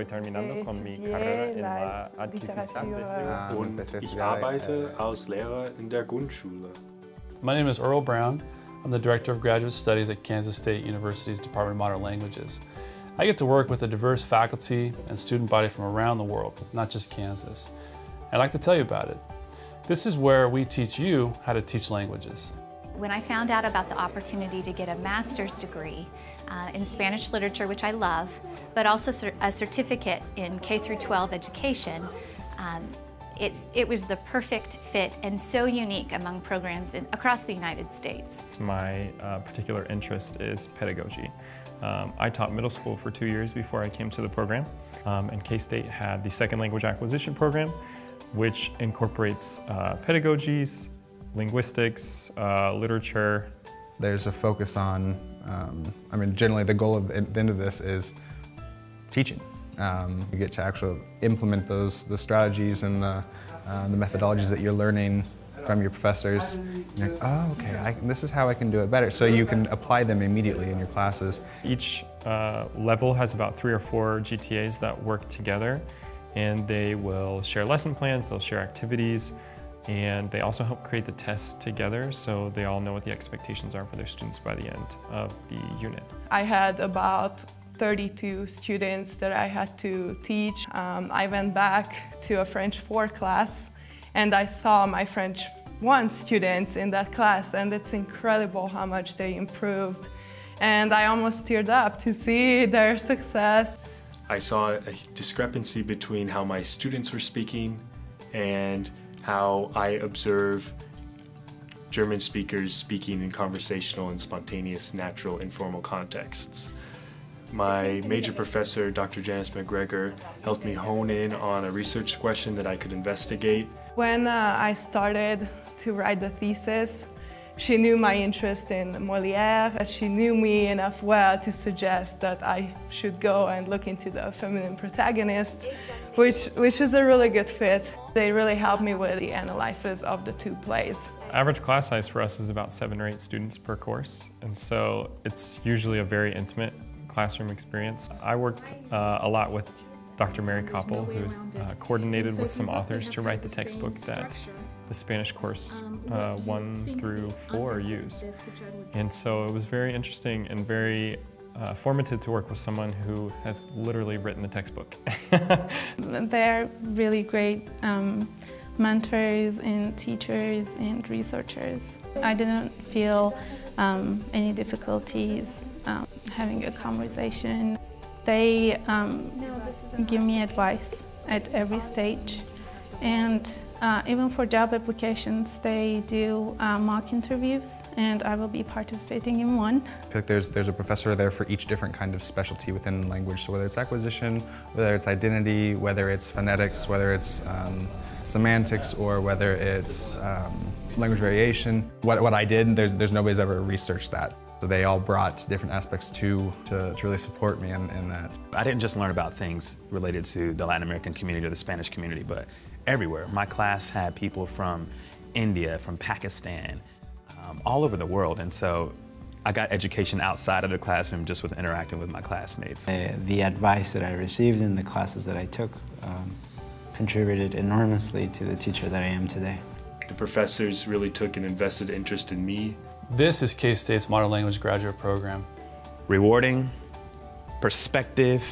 estoy terminando con mi carrera en la adquisición de Ah, seguridad. empecé a Ich arbeite eh, als Lehrer in der Grundschule. My name is Earl Brown. I'm the Director of Graduate Studies at Kansas State University's Department of Modern Languages. I get to work with a diverse faculty and student body from around the world, not just Kansas. I'd like to tell you about it. This is where we teach you how to teach languages. When I found out about the opportunity to get a master's degree uh, in Spanish literature, which I love, but also cer- a certificate in K through 12 education, um, it's, it was the perfect fit and so unique among programs in, across the United States. My uh, particular interest is pedagogy. Um, I taught middle school for two years before I came to the program, um, and K-State had the second language acquisition program, which incorporates uh, pedagogies, linguistics, uh, literature, There's a focus on, um, I mean, generally the goal of the end of this is teaching. Um, you get to actually implement those the strategies and the, uh, the methodologies that you're learning from your professors. Like, oh, okay, I, this is how I can do it better. So you can apply them immediately in your classes. Each uh, level has about three or four GTAs that work together, and they will share lesson plans, they'll share activities, and they also help create the tests together so they all know what the expectations are for their students by the end of the unit. I had about 32 students that I had to teach. Um, I went back to a French 4 class and I saw my French 1 students in that class and it's incredible how much they improved. And I almost teared up to see their success. I saw a discrepancy between how my students were speaking and how I observe German speakers speaking in conversational and spontaneous, natural, informal contexts. My major professor, Dr. Janice McGregor, helped me hone in on a research question that I could investigate. When uh, I started to write the thesis, she knew my interest in Molière, and she knew me enough well to suggest that I should go and look into the feminine protagonists, which, which is a really good fit. They really helped me with the analysis of the two plays. Average class size for us is about seven or eight students per course, and so it's usually a very intimate classroom experience. I worked uh, a lot with Dr. Mary Copple, who's uh, coordinated with some authors to write the textbook that the Spanish course uh, one through four use. And so it was very interesting and very uh, formative to work with someone who has literally written the textbook. They're really great um, mentors and teachers and researchers. I didn't feel um, any difficulties um, having a conversation. They um, give me advice at every stage and uh, even for job applications they do uh, mock interviews and I will be participating in one. I feel like there's, there's a professor there for each different kind of specialty within language. So whether it's acquisition, whether it's identity, whether it's phonetics, whether it's um, semantics, or whether it's um, language variation. What, what I did, there's, there's nobody's ever researched that. So they all brought different aspects to, to, to really support me in, in that. I didn't just learn about things related to the Latin American community or the Spanish community, but everywhere. My class had people from India, from Pakistan, um, all over the world. And so I got education outside of the classroom just with interacting with my classmates. Uh, the advice that I received in the classes that I took um, contributed enormously to the teacher that I am today. The professors really took an invested interest in me. This is K-State's Modern Language Graduate Program. Rewarding, perspective,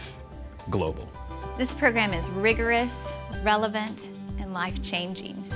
global. This program is rigorous, relevant, and life-changing.